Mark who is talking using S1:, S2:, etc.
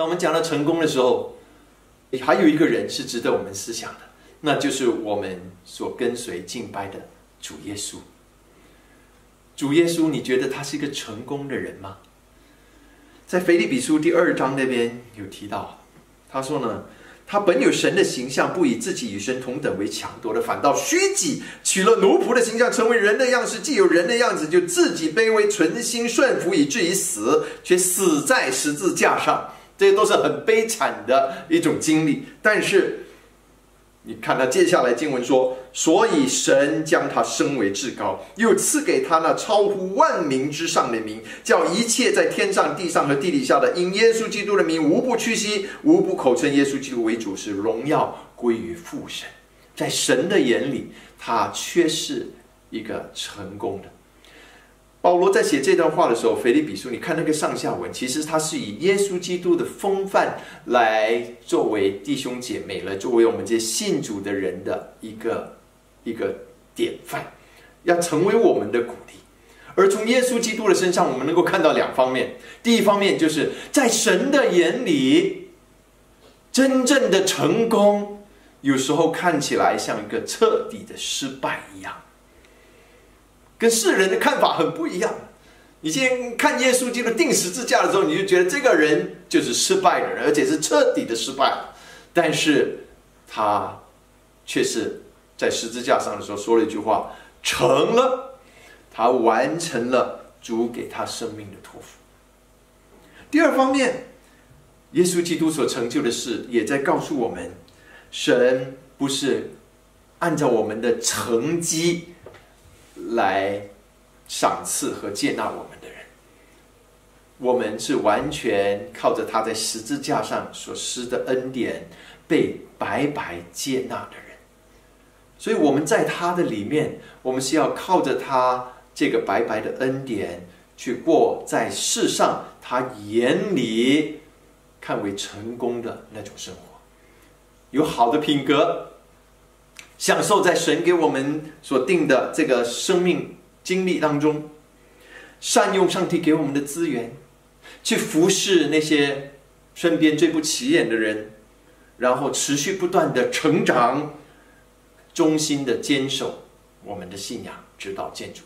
S1: 当我们讲到成功的时候，还有一个人是值得我们思想的，那就是我们所跟随敬拜的主耶稣。主耶稣，你觉得他是一个成功的人吗？在腓立比书第二章那边有提到，他说呢，他本有神的形象，不以自己与神同等为强夺的，反倒虚己，取了奴仆的形象，成为人的样式。既有人的样子，就自己卑微，存心顺服，以至于死，却死在十字架上。这些都是很悲惨的一种经历。但是，你看他接下来经文说。所以神将他升为至高，又赐给他那超乎万民之上的名，叫一切在天上、地上和地底下的，因耶稣基督的名，无不屈膝，无不口称耶稣基督为主，是荣耀归于父神。在神的眼里，他却是一个成功的。保罗在写这段话的时候，腓立比书，你看那个上下文，其实他是以耶稣基督的风范来作为弟兄姐妹，来作为我们这些信主的人的一个。一个典范，要成为我们的鼓励。而从耶稣基督的身上，我们能够看到两方面。第一方面，就是在神的眼里，真正的成功，有时候看起来像一个彻底的失败一样，跟世人的看法很不一样。你今天看耶稣基督钉十字架的时候，你就觉得这个人就是失败的人，而且是彻底的失败。但是他却是。在十字架上的时候，说了一句话：“成了。”他完成了主给他生命的托付。第二方面，耶稣基督所成就的事，也在告诉我们：神不是按照我们的成绩来赏赐和接纳我们的人，我们是完全靠着他在十字架上所施的恩典，被白白接纳的人。所以我们在他的里面，我们是要靠着他这个白白的恩典去过在世上他眼里看为成功的那种生活，有好的品格，享受在神给我们所定的这个生命经历当中，善用上帝给我们的资源，去服侍那些身边最不起眼的人，然后持续不断的成长。衷心的坚守我们的信仰，指导建筑。